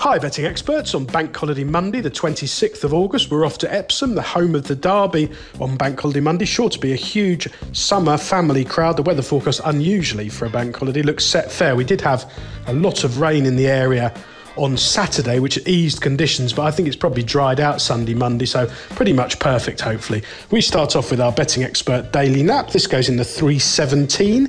Hi, betting experts. On Bank Holiday Monday, the 26th of August, we're off to Epsom, the home of the Derby. On Bank Holiday Monday, sure to be a huge summer family crowd. The weather forecast, unusually for a bank holiday, looks set fair. We did have a lot of rain in the area on Saturday, which eased conditions, but I think it's probably dried out Sunday, Monday, so pretty much perfect, hopefully. We start off with our betting expert daily nap. This goes in the 317.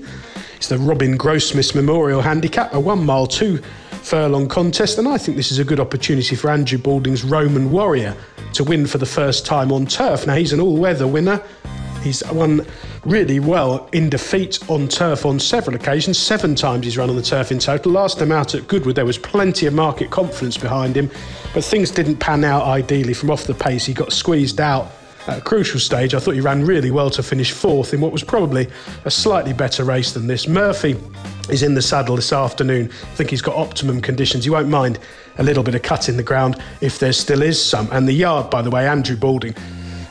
It's the Robin Grossmith Memorial Handicap, a one mile, two furlong contest, and I think this is a good opportunity for Andrew Balding's Roman Warrior to win for the first time on turf. Now, he's an all weather winner. He's won really well in defeat on turf on several occasions. Seven times he's run on the turf in total. Last time out at Goodwood, there was plenty of market confidence behind him, but things didn't pan out ideally. From off the pace, he got squeezed out at a crucial stage. I thought he ran really well to finish fourth in what was probably a slightly better race than this. Murphy is in the saddle this afternoon. I think he's got optimum conditions. He won't mind a little bit of cut in the ground if there still is some. And the yard, by the way, Andrew Balding.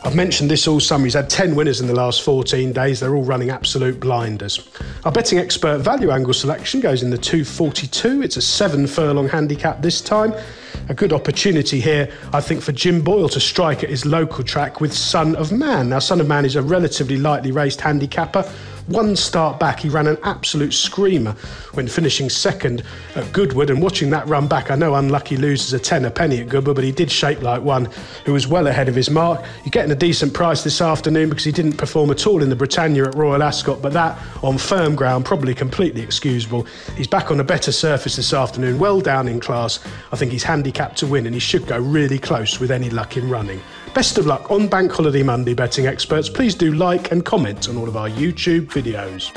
I've mentioned this all summer. He's had 10 winners in the last 14 days. They're all running absolute blinders. Our betting expert value angle selection goes in the 242. It's a seven furlong handicap this time. A good opportunity here, I think, for Jim Boyle to strike at his local track with Son of Man. Now, Son of Man is a relatively lightly raced handicapper one start back, he ran an absolute screamer when finishing second at Goodwood. And watching that run back, I know unlucky loses a tenner penny at Goodwood, but he did shape like one who was well ahead of his mark. You're getting a decent price this afternoon because he didn't perform at all in the Britannia at Royal Ascot, but that on firm ground, probably completely excusable. He's back on a better surface this afternoon, well down in class. I think he's handicapped to win, and he should go really close with any luck in running. Best of luck on Bank Holiday Monday, betting experts. Please do like and comment on all of our YouTube videos.